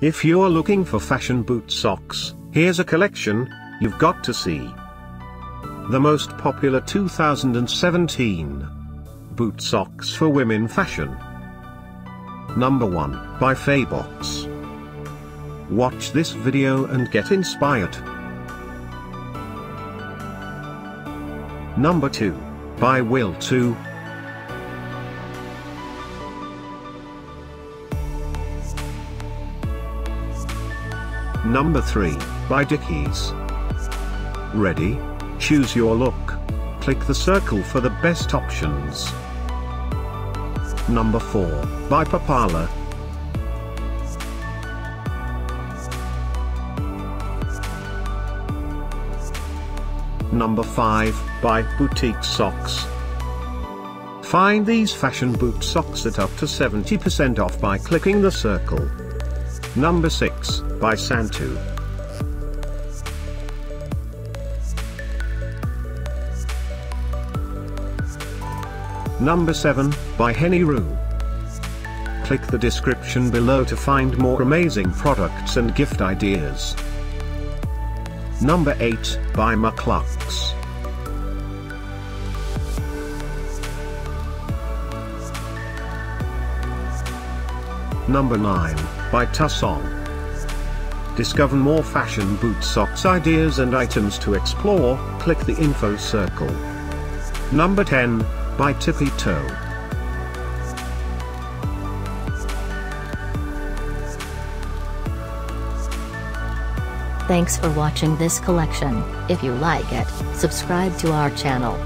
If you're looking for fashion boot socks, here's a collection you've got to see. The most popular 2017 boot socks for women fashion. Number 1 by Faybox. Watch this video and get inspired. Number 2 by Willtoo. Number 3, by Dickies. Ready? Choose your look. Click the circle for the best options. Number 4, by Papala. Number 5, by Boutique Socks. Find these fashion boot socks at up to 70% off by clicking the circle. Number 6, by Santwo. Number 7, by Henny Roo. Click the description below to find more amazing products and gift ideas. Number 8, by Muk Luks. Number 9, by Tusong. Discover more fashion boot socks ideas and items to explore, click the info circle. Number 10, by Tipi Toe. Thanks for watching this collection. If you like it, subscribe to our channel.